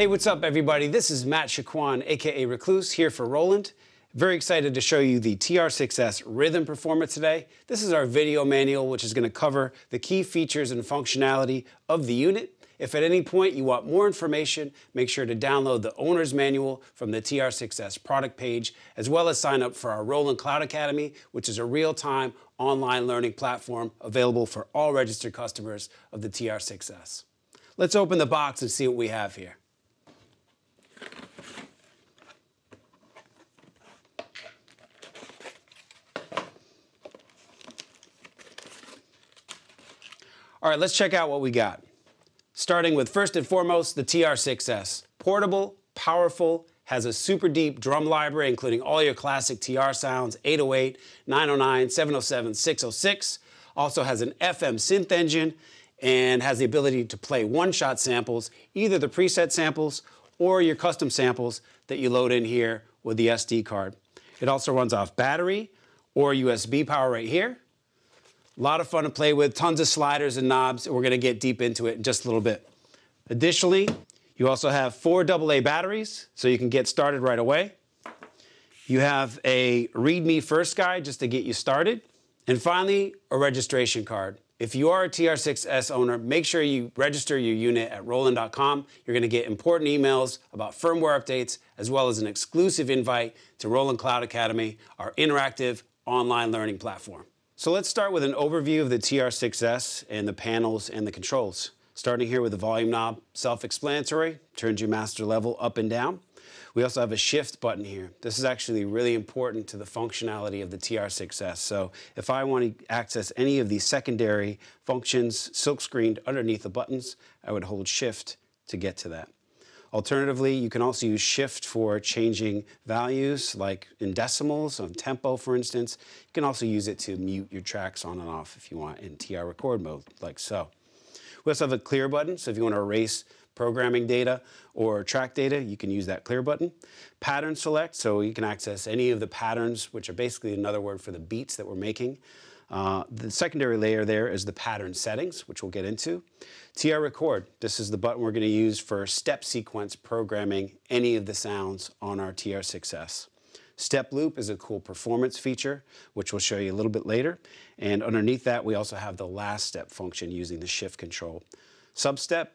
Hey, what's up, everybody? This is Matt Chiquan, aka Recluse, here for Roland. Very excited to show you the TR6S Rhythm Performer today. This is our video manual, which is going to cover the key features and functionality of the unit. If at any point you want more information, make sure to download the owner's manual from the TR6S product page, as well as sign up for our Roland Cloud Academy, which is a real-time online learning platform available for all registered customers of the TR6S. Let's open the box and see what we have here. All right, let's check out what we got. Starting with first and foremost, the TR6S. Portable, powerful, has a super deep drum library, including all your classic TR sounds, 808, 909, 707, 606. Also has an FM synth engine and has the ability to play one-shot samples, either the preset samples or your custom samples that you load in here with the SD card. It also runs off battery or USB power right here. A lot of fun to play with, tons of sliders and knobs. and We're gonna get deep into it in just a little bit. Additionally, you also have four AA batteries, so you can get started right away. You have a Read Me first guide just to get you started. And finally, a registration card. If you are a TR6S owner, make sure you register your unit at roland.com. You're gonna get important emails about firmware updates, as well as an exclusive invite to Roland Cloud Academy, our interactive online learning platform. So let's start with an overview of the TR6S and the panels and the controls. Starting here with the volume knob, self-explanatory, turns your master level up and down. We also have a shift button here. This is actually really important to the functionality of the TR6S. So if I want to access any of these secondary functions silk screened underneath the buttons, I would hold shift to get to that. Alternatively, you can also use shift for changing values, like in decimals, on tempo, for instance. You can also use it to mute your tracks on and off if you want in TR record mode, like so. We also have a clear button, so if you want to erase programming data or track data, you can use that clear button. Pattern select, so you can access any of the patterns, which are basically another word for the beats that we're making. Uh, the secondary layer there is the pattern settings, which we'll get into. TR record, this is the button we're going to use for step sequence programming any of the sounds on our TR6S. Step loop is a cool performance feature, which we'll show you a little bit later. And underneath that, we also have the last step function using the shift control. Substep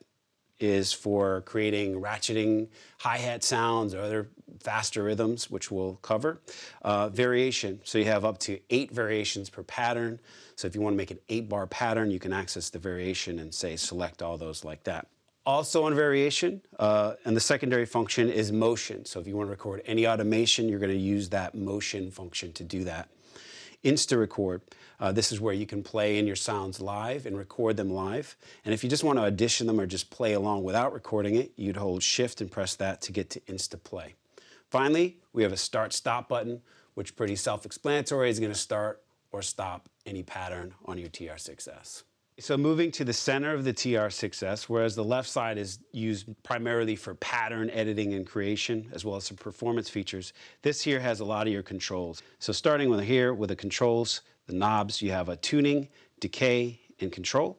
is for creating ratcheting hi-hat sounds or other faster rhythms, which we'll cover. Uh, variation, so you have up to eight variations per pattern. So if you want to make an eight bar pattern, you can access the variation and say select all those like that. Also on variation, uh, and the secondary function is motion. So if you want to record any automation, you're going to use that motion function to do that. Insta record. Uh, this is where you can play in your sounds live and record them live. And if you just want to audition them or just play along without recording it, you'd hold shift and press that to get to Insta play. Finally, we have a start stop button, which pretty self-explanatory is going to start or stop any pattern on your TR6S. So moving to the center of the TR6S, whereas the left side is used primarily for pattern editing and creation, as well as some performance features, this here has a lot of your controls. So starting with here with the controls, the knobs, you have a tuning, decay, and control.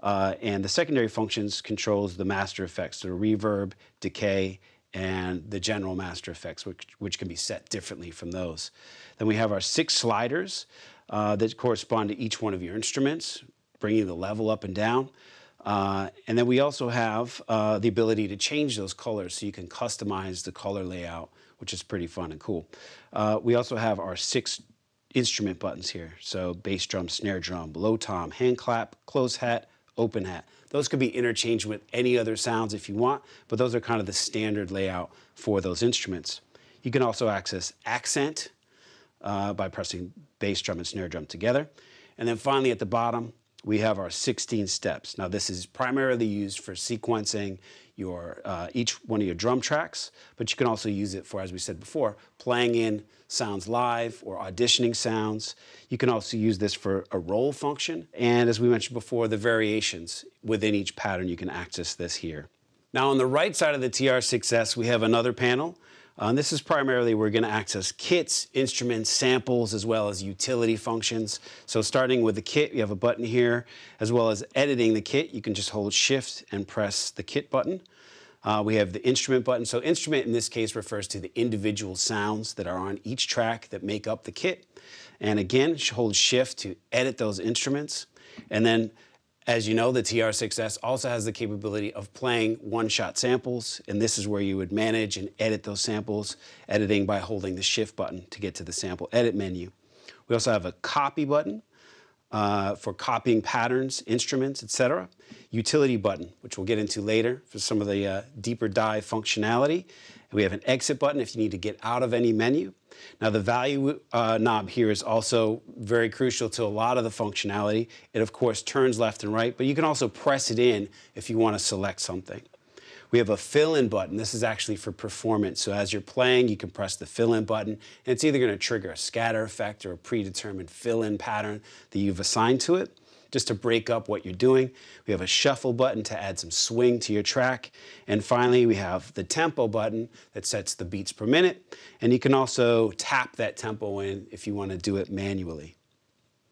Uh, and the secondary functions controls the master effects, so reverb, decay, and the general master effects, which, which can be set differently from those. Then we have our six sliders uh, that correspond to each one of your instruments, bringing the level up and down. Uh, and then we also have uh, the ability to change those colors so you can customize the color layout, which is pretty fun and cool. Uh, we also have our six instrument buttons here. So bass drum, snare drum, low tom, hand clap, close hat, open hat. Those could be interchanged with any other sounds if you want, but those are kind of the standard layout for those instruments. You can also access accent uh, by pressing bass drum and snare drum together. And then finally at the bottom, we have our 16 steps. Now this is primarily used for sequencing your uh, each one of your drum tracks, but you can also use it for, as we said before, playing in sounds live or auditioning sounds. You can also use this for a roll function. And as we mentioned before, the variations within each pattern, you can access this here. Now on the right side of the TR6S, we have another panel uh, this is primarily we're going to access kits, instruments, samples, as well as utility functions. So starting with the kit, you have a button here, as well as editing the kit. You can just hold shift and press the kit button. Uh, we have the instrument button. So instrument in this case refers to the individual sounds that are on each track that make up the kit. And again, hold shift to edit those instruments. And then as you know, the TR6S also has the capability of playing one-shot samples, and this is where you would manage and edit those samples, editing by holding the shift button to get to the sample edit menu. We also have a copy button uh, for copying patterns, instruments, etc. Utility button, which we'll get into later for some of the uh, deeper dive functionality. And we have an exit button if you need to get out of any menu. Now the value uh, knob here is also very crucial to a lot of the functionality. It of course turns left and right, but you can also press it in if you want to select something. We have a fill-in button. This is actually for performance. So as you're playing, you can press the fill-in button, and it's either going to trigger a scatter effect or a predetermined fill-in pattern that you've assigned to it just to break up what you're doing. We have a shuffle button to add some swing to your track. And finally, we have the tempo button that sets the beats per minute. And you can also tap that tempo in if you want to do it manually.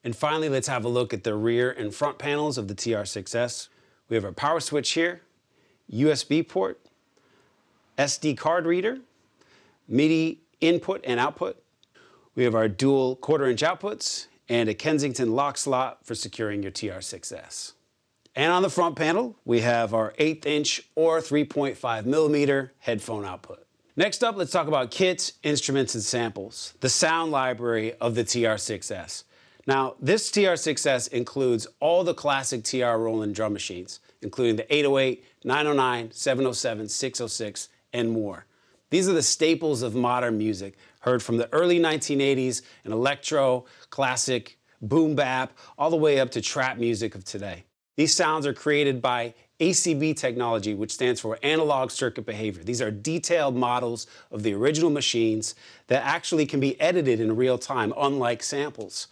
And finally, let's have a look at the rear and front panels of the TR6S. We have our power switch here, USB port, SD card reader, MIDI input and output. We have our dual quarter inch outputs and a Kensington lock slot for securing your TR6S. And on the front panel, we have our 8th inch or 3.5 millimeter headphone output. Next up, let's talk about kits, instruments, and samples, the sound library of the TR6S. Now, this TR6S includes all the classic TR Roland drum machines, including the 808, 909, 707, 606, and more. These are the staples of modern music, heard from the early 1980s in electro, classic, boom bap, all the way up to trap music of today. These sounds are created by ACB technology, which stands for analog circuit behavior. These are detailed models of the original machines that actually can be edited in real time, unlike samples.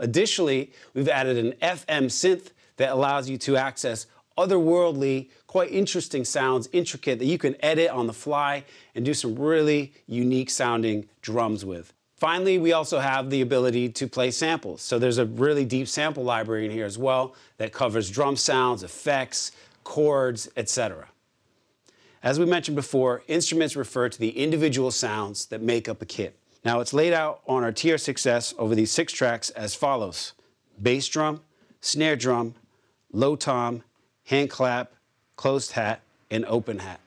Additionally, we've added an FM synth that allows you to access otherworldly, quite interesting sounds, intricate, that you can edit on the fly and do some really unique sounding drums with. Finally, we also have the ability to play samples. So there's a really deep sample library in here as well that covers drum sounds, effects, chords, etc. As we mentioned before, instruments refer to the individual sounds that make up a kit. Now it's laid out on our TR6S over these six tracks as follows. Bass drum, snare drum, low tom, hand clap, closed hat, and open hat.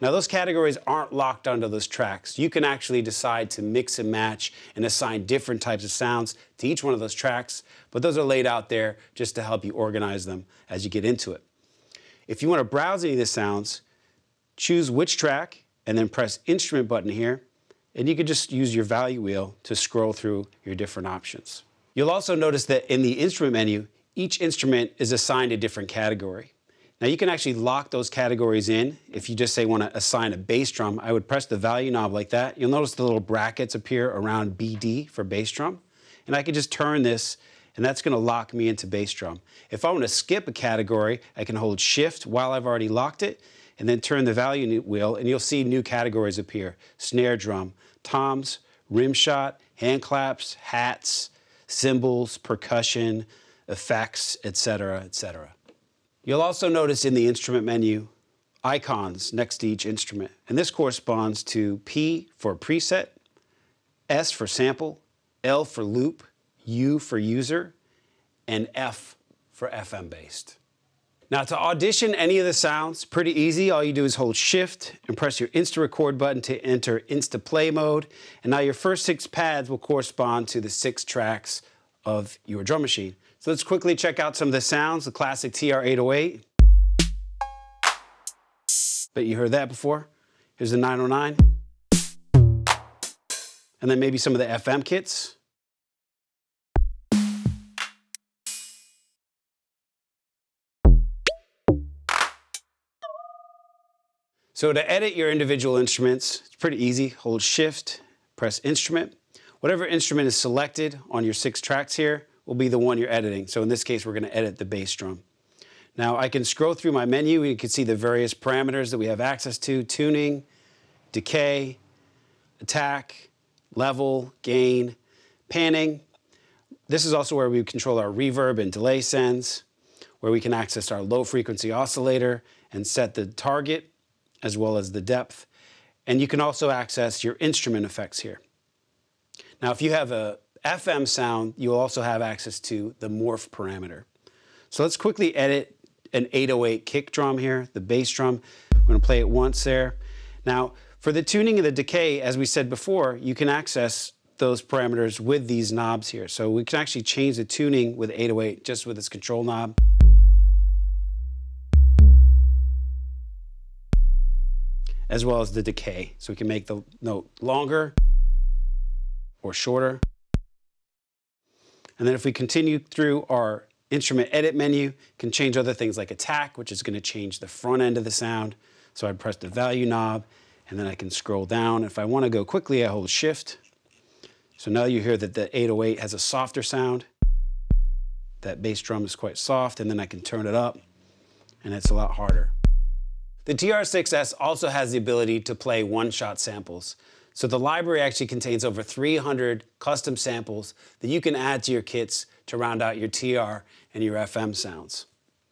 Now those categories aren't locked onto those tracks. You can actually decide to mix and match and assign different types of sounds to each one of those tracks, but those are laid out there just to help you organize them as you get into it. If you want to browse any of the sounds, choose which track and then press instrument button here, and you can just use your value wheel to scroll through your different options. You'll also notice that in the instrument menu, each instrument is assigned a different category. Now you can actually lock those categories in. If you just say want to assign a bass drum, I would press the value knob like that. You'll notice the little brackets appear around BD for bass drum. And I can just turn this and that's going to lock me into bass drum. If I want to skip a category, I can hold shift while I've already locked it and then turn the value wheel and you'll see new categories appear. Snare drum, toms, rim shot, hand claps, hats, cymbals, percussion, effects, etc., etc. You'll also notice in the instrument menu icons next to each instrument, and this corresponds to P for preset, S for sample, L for loop, U for user, and F for FM based. Now to audition any of the sounds, pretty easy. All you do is hold shift and press your Insta Record button to enter Insta Play mode. And now your first six pads will correspond to the six tracks of your drum machine. So let's quickly check out some of the sounds, the classic TR-808. Bet you heard that before. Here's the 909. And then maybe some of the FM kits. So to edit your individual instruments, it's pretty easy. Hold shift, press instrument. Whatever instrument is selected on your six tracks here, will be the one you're editing. So in this case, we're going to edit the bass drum. Now I can scroll through my menu you can see the various parameters that we have access to, tuning, decay, attack, level, gain, panning. This is also where we control our reverb and delay sends, where we can access our low frequency oscillator and set the target as well as the depth. And you can also access your instrument effects here. Now, if you have a FM sound, you'll also have access to the morph parameter. So let's quickly edit an 808 kick drum here, the bass drum. I'm gonna play it once there. Now, for the tuning and the decay, as we said before, you can access those parameters with these knobs here. So we can actually change the tuning with 808 just with this control knob. As well as the decay. So we can make the note longer or shorter. And then if we continue through our instrument edit menu, can change other things like attack, which is going to change the front end of the sound. So I press the value knob, and then I can scroll down. If I want to go quickly, I hold shift. So now you hear that the 808 has a softer sound. That bass drum is quite soft, and then I can turn it up, and it's a lot harder. The TR6S also has the ability to play one-shot samples. So the library actually contains over 300 custom samples that you can add to your kits to round out your TR and your FM sounds.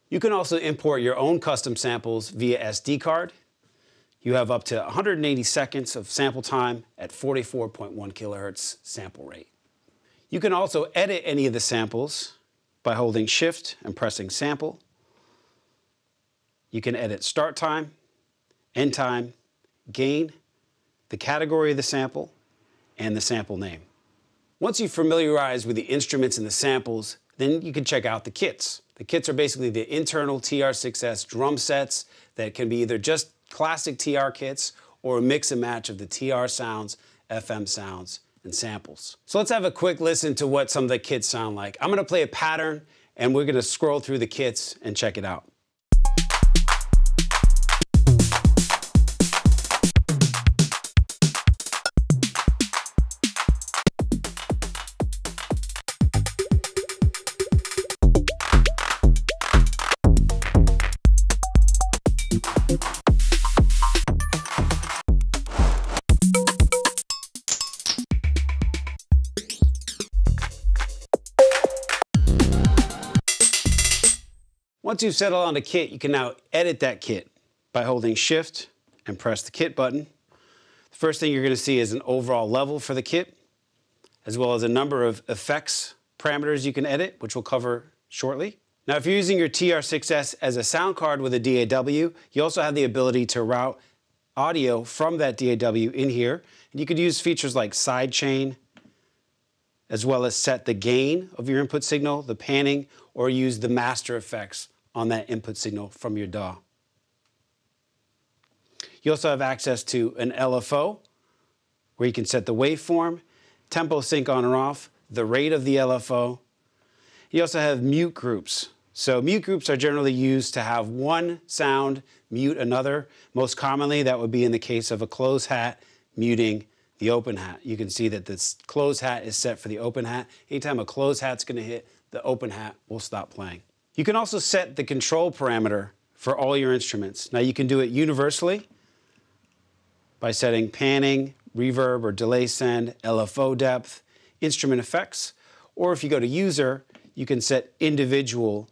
You can also import your own custom samples via SD card. You have up to 180 seconds of sample time at 44.1 kilohertz sample rate. You can also edit any of the samples by holding shift and pressing sample. You can edit start time, end time, gain, the category of the sample, and the sample name. Once you familiarize with the instruments and the samples, then you can check out the kits. The kits are basically the internal TR6S drum sets that can be either just classic TR kits or a mix and match of the TR sounds, FM sounds, and samples. So let's have a quick listen to what some of the kits sound like. I'm gonna play a pattern and we're gonna scroll through the kits and check it out. Once you've settled on a kit, you can now edit that kit by holding Shift and press the Kit button. The first thing you're going to see is an overall level for the kit, as well as a number of effects parameters you can edit, which we'll cover shortly. Now, if you're using your TR6S as a sound card with a DAW, you also have the ability to route audio from that DAW in here. And you could use features like sidechain, as well as set the gain of your input signal, the panning, or use the master effects on that input signal from your DAW. You also have access to an LFO, where you can set the waveform, tempo sync on or off, the rate of the LFO. You also have mute groups. So mute groups are generally used to have one sound mute another. Most commonly, that would be in the case of a closed hat muting the open hat. You can see that this closed hat is set for the open hat. Anytime a closed hat's gonna hit, the open hat will stop playing. You can also set the control parameter for all your instruments. Now you can do it universally by setting panning, reverb or delay send, LFO depth, instrument effects, or if you go to user, you can set individual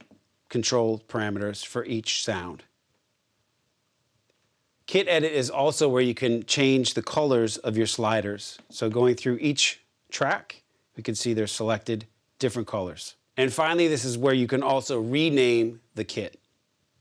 control parameters for each sound. Kit Edit is also where you can change the colors of your sliders. So going through each track, we can see they're selected different colors. And finally, this is where you can also rename the kit.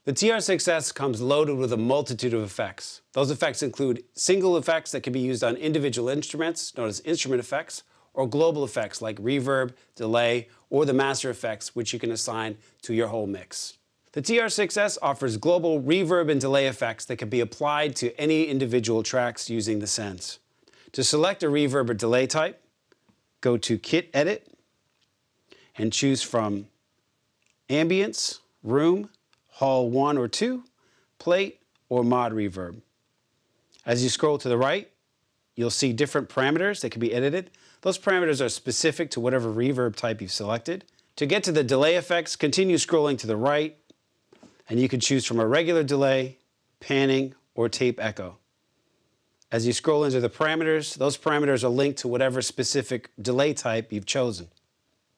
The TR6S comes loaded with a multitude of effects. Those effects include single effects that can be used on individual instruments, known as instrument effects, or global effects like reverb, delay, or the master effects, which you can assign to your whole mix. The TR6S offers global reverb and delay effects that can be applied to any individual tracks using the sends. To select a reverb or delay type, go to Kit Edit, and choose from ambience, room, hall 1 or 2, plate, or mod reverb. As you scroll to the right, you'll see different parameters that can be edited. Those parameters are specific to whatever reverb type you've selected. To get to the delay effects, continue scrolling to the right, and you can choose from a regular delay, panning, or tape echo. As you scroll into the parameters, those parameters are linked to whatever specific delay type you've chosen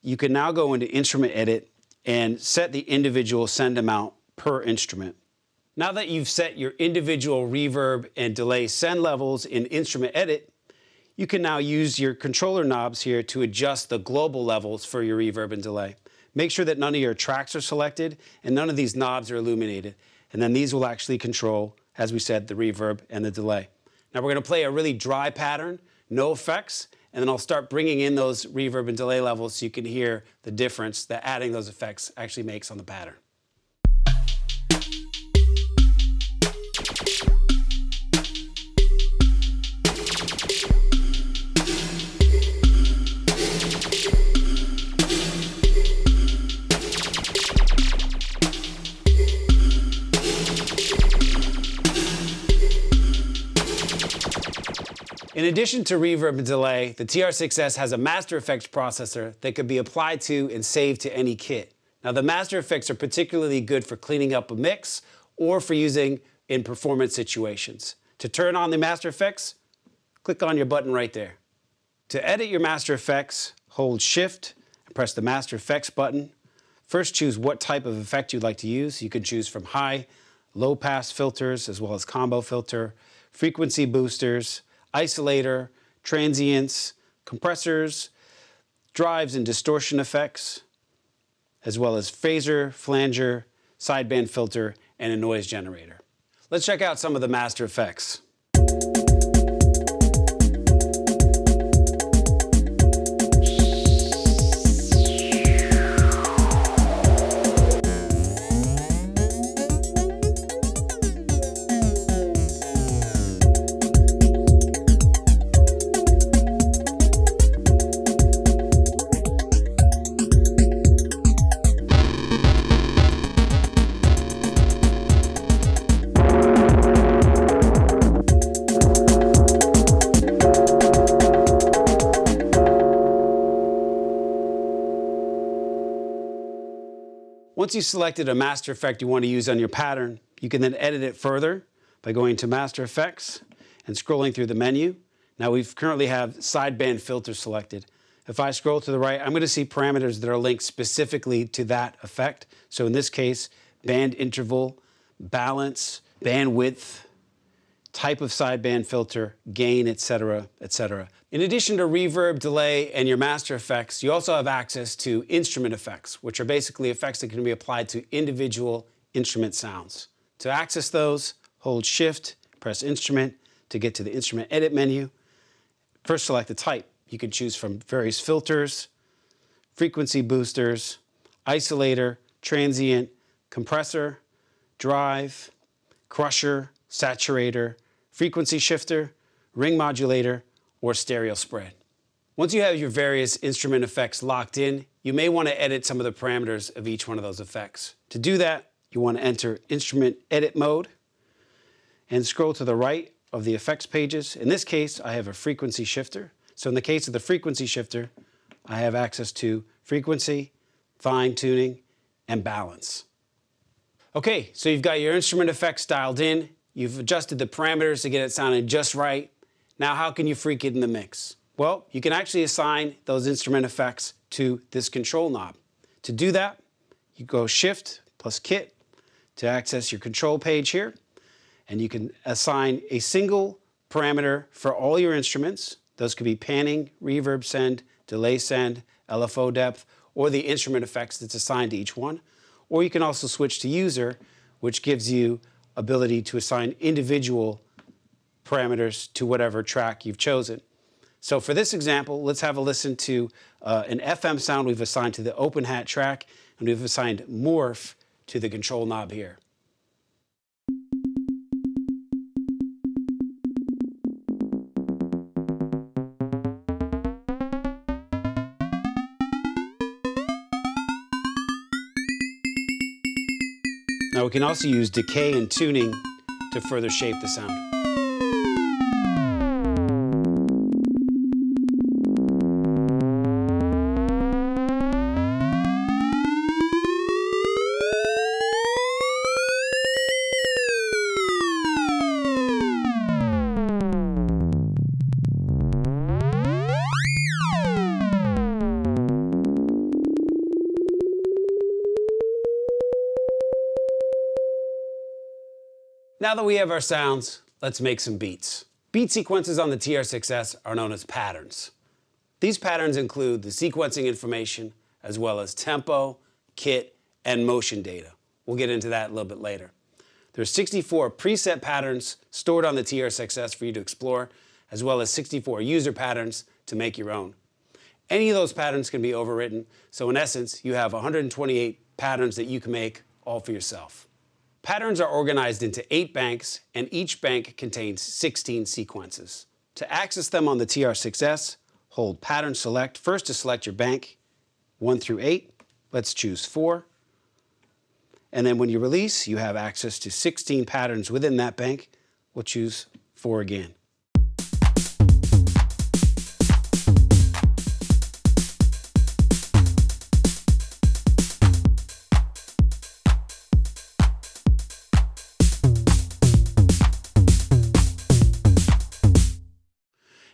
you can now go into instrument edit and set the individual send amount per instrument. Now that you've set your individual reverb and delay send levels in Instrument Edit, you can now use your controller knobs here to adjust the global levels for your reverb and delay. Make sure that none of your tracks are selected and none of these knobs are illuminated. And then these will actually control, as we said, the reverb and the delay. Now we're going to play a really dry pattern, no effects, and then I'll start bringing in those reverb and delay levels so you can hear the difference that adding those effects actually makes on the pattern. In addition to reverb and delay, the TR6S has a Master Effects processor that could be applied to and saved to any kit. Now the Master Effects are particularly good for cleaning up a mix or for using in performance situations. To turn on the Master Effects, click on your button right there. To edit your Master Effects, hold Shift and press the Master Effects button. First choose what type of effect you'd like to use. You can choose from high, low pass filters as well as comb filter, frequency boosters, isolator, transients, compressors, drives and distortion effects, as well as phaser, flanger, sideband filter, and a noise generator. Let's check out some of the master effects. Once you've selected a master effect you want to use on your pattern, you can then edit it further by going to Master Effects and scrolling through the menu. Now we currently have sideband filter selected. If I scroll to the right, I'm going to see parameters that are linked specifically to that effect. So in this case, band interval, balance, bandwidth, type of sideband filter, gain, etc., etc. In addition to reverb, delay, and your master effects, you also have access to instrument effects, which are basically effects that can be applied to individual instrument sounds. To access those, hold Shift, press Instrument to get to the Instrument Edit menu. First select the type. You can choose from various filters, frequency boosters, isolator, transient, compressor, drive, crusher, saturator, frequency shifter, ring modulator, or stereo spread. Once you have your various instrument effects locked in, you may want to edit some of the parameters of each one of those effects. To do that, you want to enter Instrument Edit Mode and scroll to the right of the effects pages. In this case, I have a frequency shifter. So in the case of the frequency shifter, I have access to frequency, fine tuning, and balance. Okay, so you've got your instrument effects dialed in. You've adjusted the parameters to get it sounding just right. Now, how can you freak it in the mix? Well, you can actually assign those instrument effects to this control knob. To do that, you go Shift plus Kit to access your control page here, and you can assign a single parameter for all your instruments. Those could be panning, reverb send, delay send, LFO depth, or the instrument effects that's assigned to each one. Or you can also switch to user, which gives you ability to assign individual parameters to whatever track you've chosen. So for this example, let's have a listen to uh, an FM sound we've assigned to the open hat track, and we've assigned morph to the control knob here. We can also use decay and tuning to further shape the sound. Now that we have our sounds, let's make some beats. Beat sequences on the TR6S are known as patterns. These patterns include the sequencing information as well as tempo, kit, and motion data. We'll get into that a little bit later. There's 64 preset patterns stored on the TR6S for you to explore, as well as 64 user patterns to make your own. Any of those patterns can be overwritten, so in essence, you have 128 patterns that you can make all for yourself. Patterns are organized into eight banks, and each bank contains 16 sequences. To access them on the TR6S, hold Pattern Select first to select your bank, 1 through 8. Let's choose 4. And then when you release, you have access to 16 patterns within that bank. We'll choose 4 again.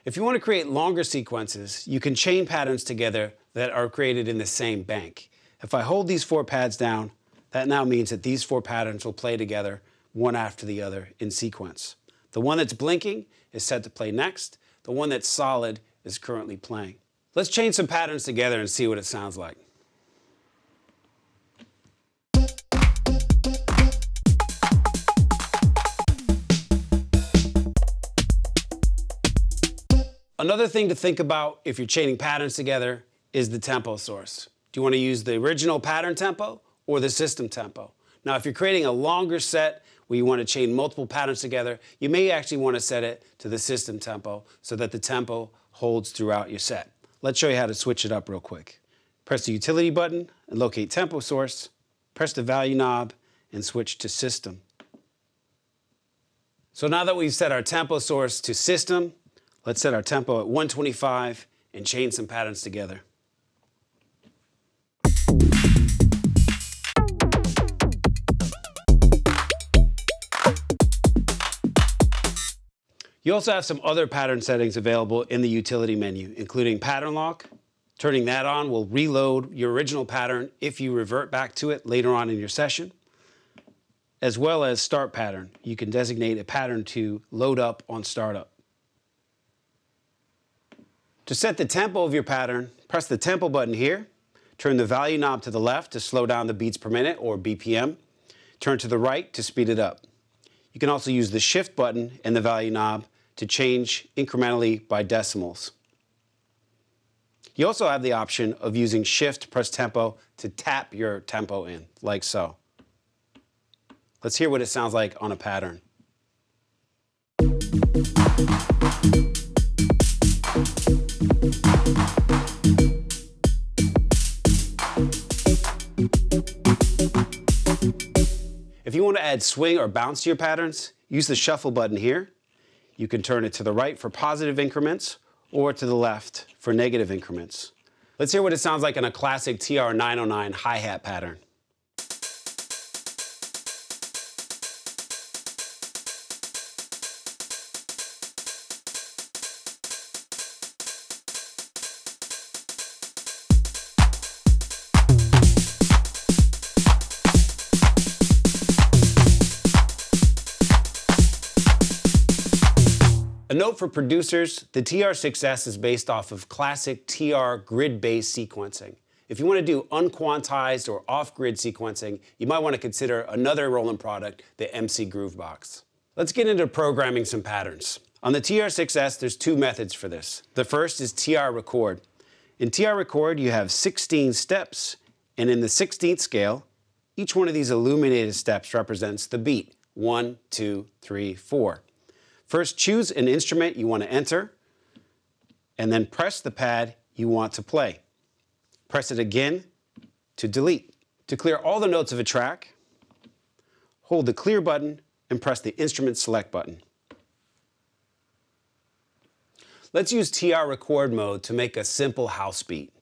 If you want to create longer sequences, you can chain patterns together that are created in the same bank. If I hold these four pads down, that now means that these four patterns will play together one after the other in sequence. The one that's blinking is set to play next. The one that's solid is currently playing. Let's chain some patterns together and see what it sounds like. Another thing to think about if you're chaining patterns together is the tempo source. Do you want to use the original pattern tempo or the system tempo? Now, if you're creating a longer set where you want to chain multiple patterns together, you may actually want to set it to the system tempo so that the tempo holds throughout your set. Let's show you how to switch it up real quick. Press the utility button and locate tempo source. Press the value knob and switch to system. So now that we've set our tempo source to system, Let's set our tempo at 125 and chain some patterns together. You also have some other pattern settings available in the utility menu, including pattern lock. Turning that on will reload your original pattern if you revert back to it later on in your session, as well as start pattern. You can designate a pattern to load up on startup. To set the tempo of your pattern, press the tempo button here. Turn the value knob to the left to slow down the beats per minute or BPM. Turn to the right to speed it up. You can also use the shift button and the value knob to change incrementally by decimals. You also have the option of using shift press tempo to tap your tempo in, like so. Let's hear what it sounds like on a pattern. If you want to add swing or bounce to your patterns, use the shuffle button here. You can turn it to the right for positive increments or to the left for negative increments. Let's hear what it sounds like in a classic TR-909 hi-hat pattern. Note for producers, the TR6S is based off of classic TR grid-based sequencing. If you want to do unquantized or off-grid sequencing, you might want to consider another Roland product, the MC Groovebox. Let's get into programming some patterns. On the TR6S, there's two methods for this. The first is TR record. In TR record, you have 16 steps, and in the 16th scale, each one of these illuminated steps represents the beat. One, two, three, four. First, choose an instrument you want to enter, and then press the pad you want to play. Press it again to delete. To clear all the notes of a track, hold the clear button and press the instrument select button. Let's use TR record mode to make a simple house beat.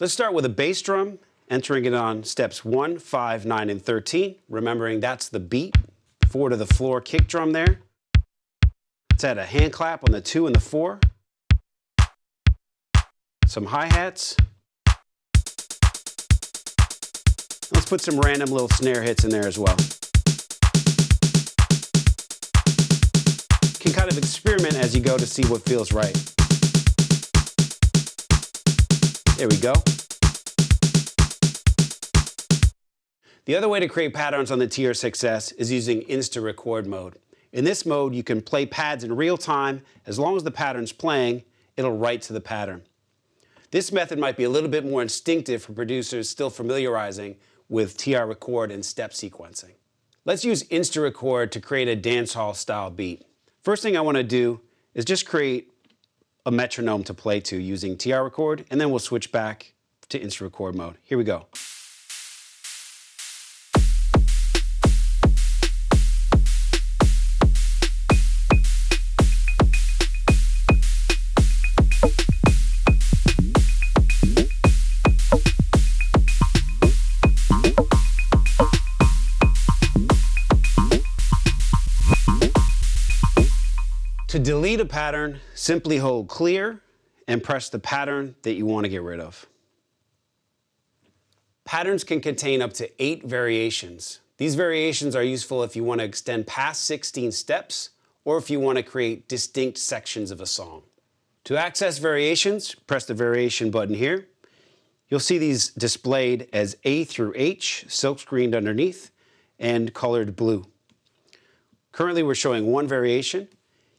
Let's start with a bass drum, entering it on steps 1, 5, 9, and 13, remembering that's the beat. Four to the floor kick drum there. Let's add a hand clap on the two and the four. Some hi-hats. Let's put some random little snare hits in there as well. can kind of experiment as you go to see what feels right. There we go. The other way to create patterns on the TR6S is using Insta Record mode. In this mode, you can play pads in real time. As long as the pattern's playing, it'll write to the pattern. This method might be a little bit more instinctive for producers still familiarizing with TR Record and step sequencing. Let's use Insta Record to create a dancehall style beat. First thing I want to do is just create a metronome to play to using TR Record, and then we'll switch back to Insta Record mode. Here we go. To delete a pattern, simply hold clear and press the pattern that you want to get rid of. Patterns can contain up to eight variations. These variations are useful if you want to extend past 16 steps or if you want to create distinct sections of a song. To access variations, press the variation button here. You'll see these displayed as A through H, silkscreened underneath, and colored blue. Currently, we're showing one variation.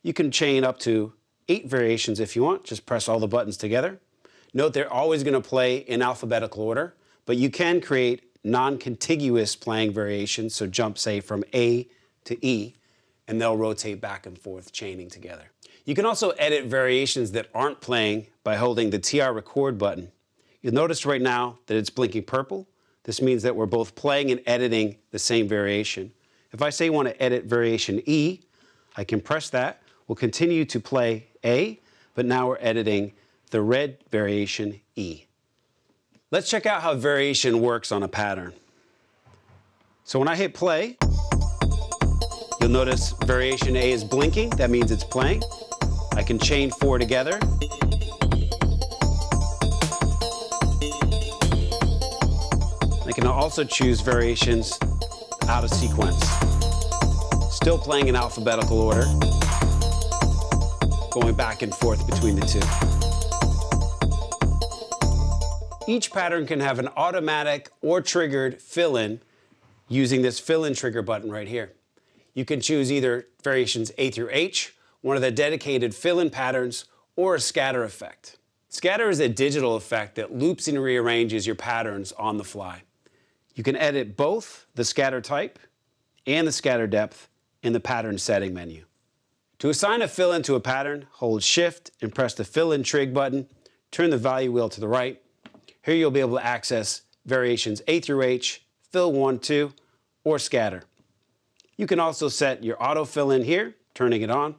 You can chain up to eight variations if you want. Just press all the buttons together. Note they're always going to play in alphabetical order, but you can create non-contiguous playing variations, so jump, say, from A to E, and they'll rotate back and forth, chaining together. You can also edit variations that aren't playing by holding the TR record button. You'll notice right now that it's blinking purple. This means that we're both playing and editing the same variation. If I say I want to edit variation E, I can press that. We'll continue to play A, but now we're editing the red variation E. Let's check out how variation works on a pattern. So when I hit play, you'll notice variation A is blinking. That means it's playing. I can chain four together. I can also choose variations out of sequence. Still playing in alphabetical order going back and forth between the two. Each pattern can have an automatic or triggered fill-in using this fill-in trigger button right here. You can choose either variations A through H, one of the dedicated fill-in patterns, or a scatter effect. Scatter is a digital effect that loops and rearranges your patterns on the fly. You can edit both the scatter type and the scatter depth in the pattern setting menu. To assign a fill-in to a pattern, hold Shift and press the Fill-in Trig button. Turn the value wheel to the right. Here you'll be able to access variations A through H, Fill 1, 2, or Scatter. You can also set your auto fill-in here, turning it on,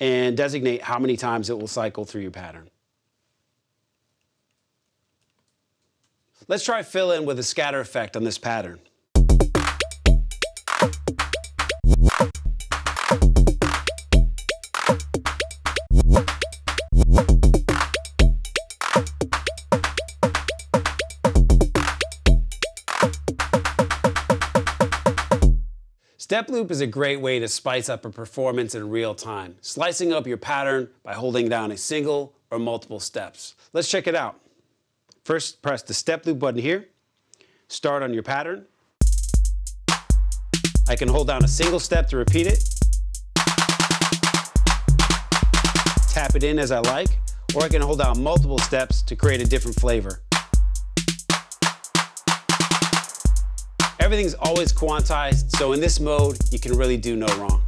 and designate how many times it will cycle through your pattern. Let's try fill-in with a scatter effect on this pattern. Step loop is a great way to spice up a performance in real time, slicing up your pattern by holding down a single or multiple steps. Let's check it out. First, press the step loop button here. Start on your pattern. I can hold down a single step to repeat it. Tap it in as I like, or I can hold down multiple steps to create a different flavor. Everything's always quantized, so in this mode, you can really do no wrong.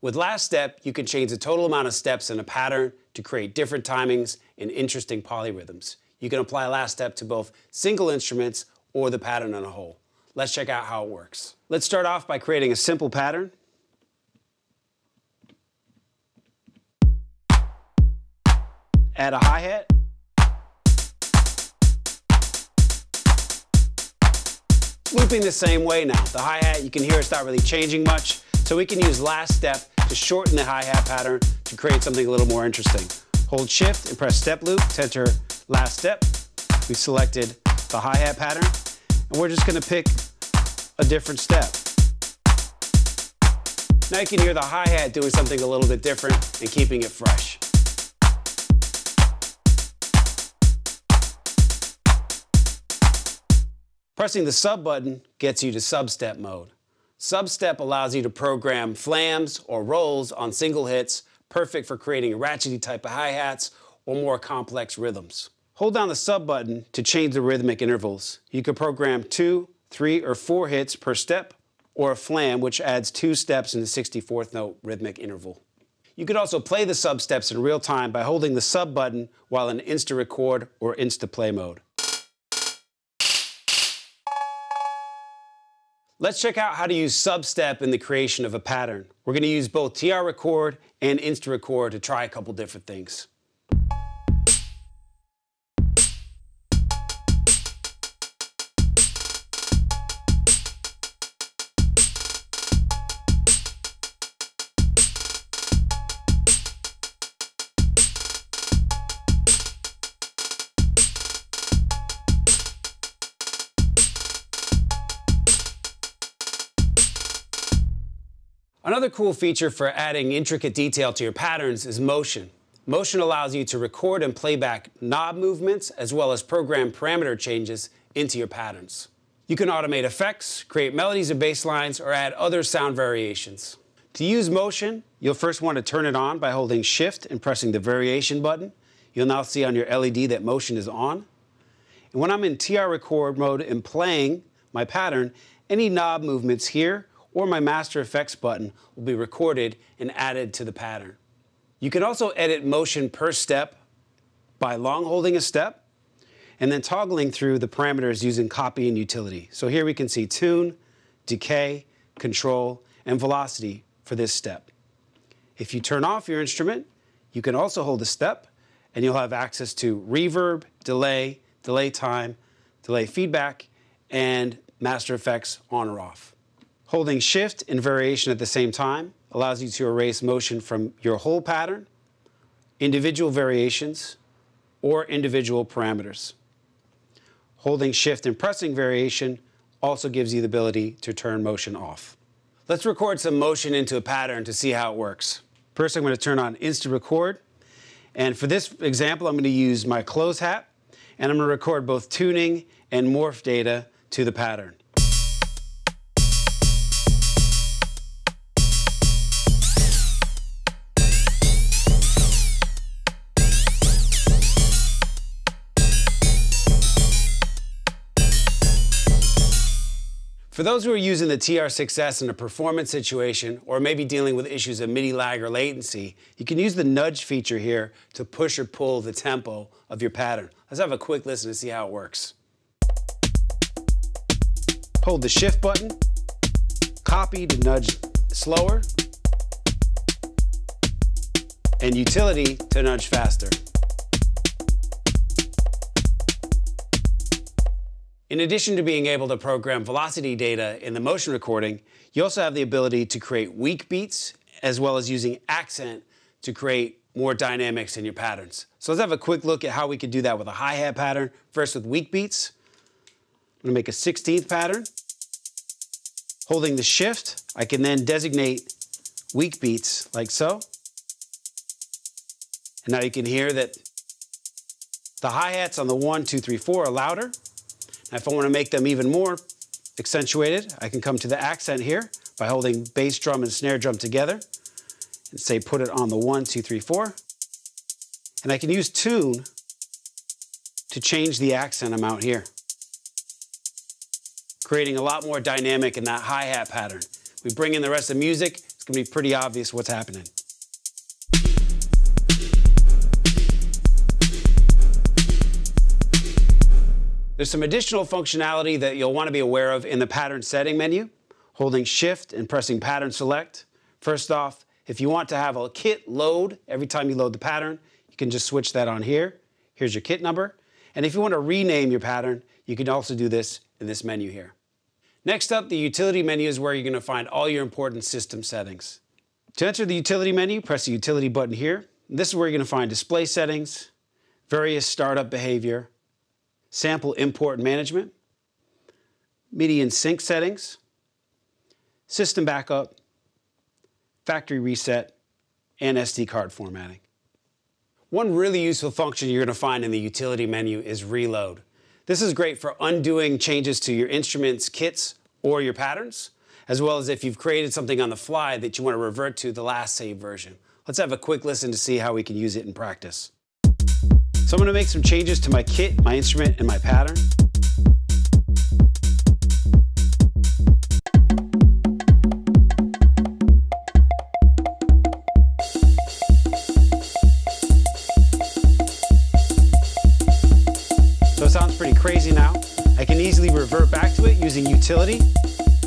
With last step, you can change the total amount of steps in a pattern to create different timings and interesting polyrhythms. You can apply last step to both single instruments or the pattern on a whole. Let's check out how it works. Let's start off by creating a simple pattern. Add a hi-hat. Looping the same way now. The hi-hat, you can hear it's not really changing much, so we can use last step to shorten the hi-hat pattern to create something a little more interesting. Hold shift and press step loop to enter last step. We've selected the hi-hat pattern, and we're just gonna pick a different step. Now you can hear the hi-hat doing something a little bit different and keeping it fresh. Pressing the sub button gets you to sub-step mode. Sub-step allows you to program flams or rolls on single hits, perfect for creating ratchety type of hi-hats or more complex rhythms. Hold down the sub button to change the rhythmic intervals. You can program two, three, or four hits per step, or a flam, which adds two steps in the 64th note rhythmic interval. You can also play the sub steps in real time by holding the sub button while in Insta Record or Insta Play mode. Let's check out how to use substep in the creation of a pattern. We're going to use both TR Record and Insta Record to try a couple different things. Another cool feature for adding intricate detail to your patterns is motion. Motion allows you to record and playback knob movements as well as program parameter changes into your patterns. You can automate effects, create melodies and bass lines, or add other sound variations. To use motion, you'll first want to turn it on by holding Shift and pressing the variation button. You'll now see on your LED that motion is on. And when I'm in TR record mode and playing my pattern, any knob movements here or my Master Effects button will be recorded and added to the pattern. You can also edit motion per step by long holding a step and then toggling through the parameters using copy and utility. So here we can see tune, decay, control, and velocity for this step. If you turn off your instrument, you can also hold a step and you'll have access to reverb, delay, delay time, delay feedback, and Master Effects on or off. Holding shift and variation at the same time allows you to erase motion from your whole pattern, individual variations, or individual parameters. Holding shift and pressing variation also gives you the ability to turn motion off. Let's record some motion into a pattern to see how it works. First, I'm going to turn on instant Record. And for this example, I'm going to use my close hat, and I'm going to record both tuning and morph data to the pattern. For those who are using the TR6S in a performance situation or maybe dealing with issues of MIDI lag or latency, you can use the nudge feature here to push or pull the tempo of your pattern. Let's have a quick listen to see how it works. Hold the shift button, copy to nudge slower, and utility to nudge faster. In addition to being able to program velocity data in the motion recording, you also have the ability to create weak beats as well as using accent to create more dynamics in your patterns. So let's have a quick look at how we could do that with a hi-hat pattern. First with weak beats. I'm gonna make a 16th pattern. Holding the shift, I can then designate weak beats like so. And now you can hear that the hi-hats on the one, two, three, four are louder. Now, if I want to make them even more accentuated, I can come to the accent here by holding bass drum and snare drum together and say put it on the one, two, three, four. And I can use tune to change the accent amount here, creating a lot more dynamic in that hi-hat pattern. We bring in the rest of the music, it's gonna be pretty obvious what's happening. There's some additional functionality that you'll want to be aware of in the pattern setting menu, holding shift and pressing pattern select. First off, if you want to have a kit load every time you load the pattern, you can just switch that on here. Here's your kit number. And if you want to rename your pattern, you can also do this in this menu here. Next up, the utility menu is where you're going to find all your important system settings. To enter the utility menu, press the utility button here. This is where you're going to find display settings, various startup behavior, sample import management, MIDI sync settings, system backup, factory reset, and SD card formatting. One really useful function you're going to find in the utility menu is reload. This is great for undoing changes to your instruments, kits, or your patterns, as well as if you've created something on the fly that you want to revert to the last saved version. Let's have a quick listen to see how we can use it in practice. So I'm to make some changes to my kit, my instrument, and my pattern. So it sounds pretty crazy now. I can easily revert back to it using utility,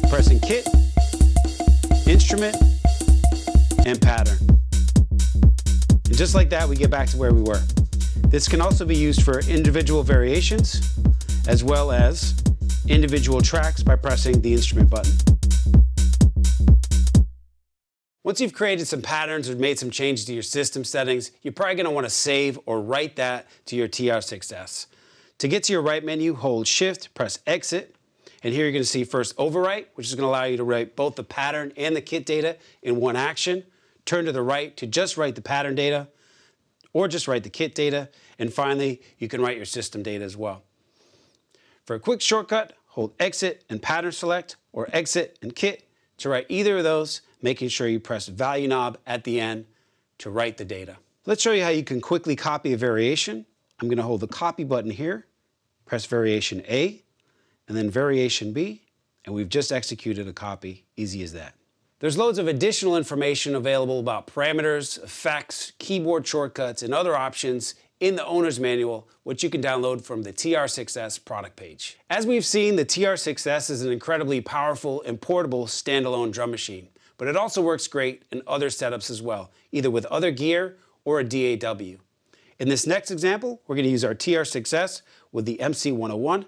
pressing kit, instrument, and pattern. And just like that, we get back to where we were. This can also be used for individual variations, as well as individual tracks by pressing the instrument button. Once you've created some patterns or made some changes to your system settings, you're probably going to want to save or write that to your TR6S. To get to your write menu, hold Shift, press Exit, and here you're to see first Overwrite, which is going to allow you to write both the pattern and the kit data in one action. Turn to the right to just write the pattern data, or just write the kit data. And finally, you can write your system data as well. For a quick shortcut, hold Exit and Pattern Select, or Exit and Kit to write either of those, making sure you press Value knob at the end to write the data. Let's show you how you can quickly copy a variation. I'm going to hold the Copy button here press variation A, and then variation B, and we've just executed a copy, easy as that. There's loads of additional information available about parameters, effects, keyboard shortcuts, and other options in the owner's manual, which you can download from the TR6S product page. As we've seen, the TR6S is an incredibly powerful and portable standalone drum machine, but it also works great in other setups as well, either with other gear or a DAW. In this next example, we're going to use our TR6S with the MC101,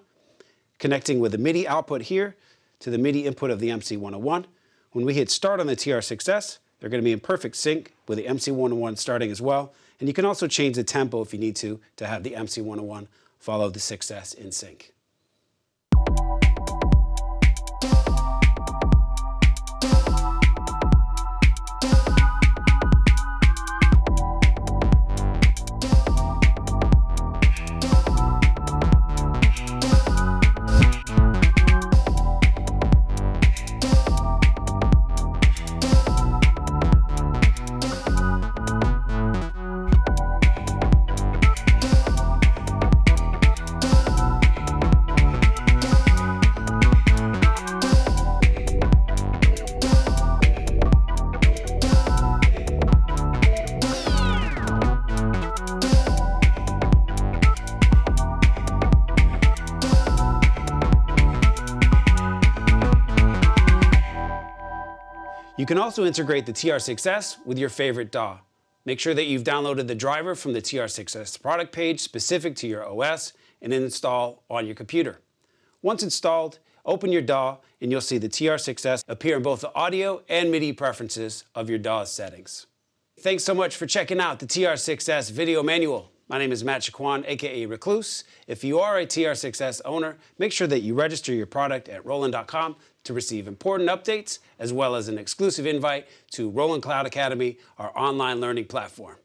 connecting with the MIDI output here to the MIDI input of the MC101. When we hit start on the TR6S, they're going to be in perfect sync with the MC101 starting as well. And you can also change the tempo if you need to, to have the MC101 follow the 6S in sync. Can also integrate the TR6S with your favorite DAW. Make sure that you've downloaded the driver from the TR6S product page specific to your OS and install on your computer. Once installed, open your DAW and you'll see the TR6S appear in both the audio and MIDI preferences of your DAW settings. Thanks so much for checking out the TR6S video manual. My name is Matt Chiquan, aka Recluse. If you are a TR6S owner, make sure that you register your product at Roland.com to receive important updates as well as an exclusive invite to Roland Cloud Academy, our online learning platform.